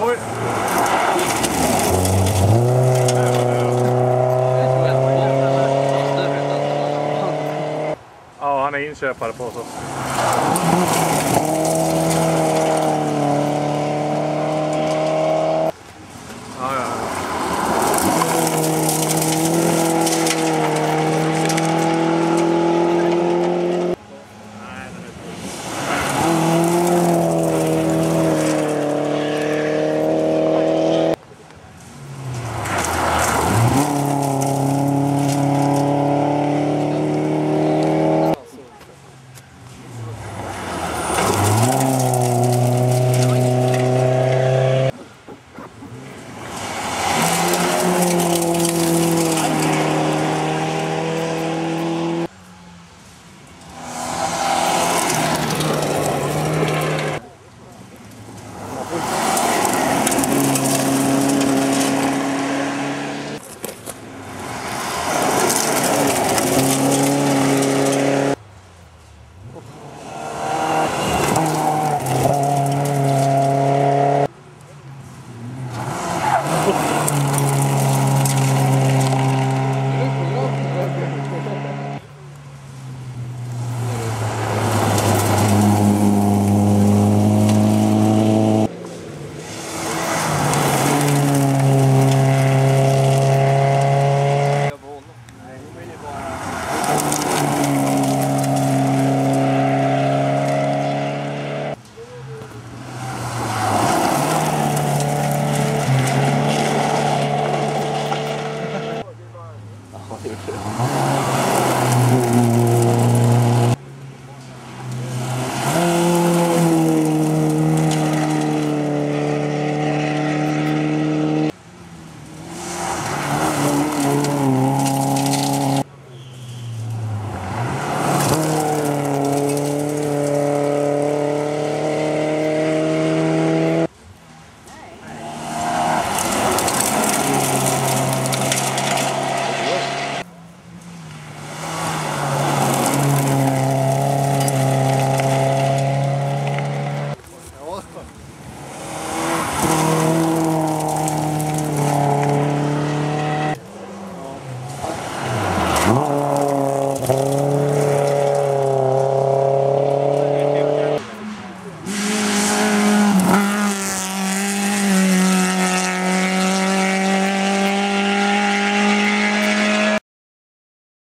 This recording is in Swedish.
Oj. Ja, han är inköpare på oss också.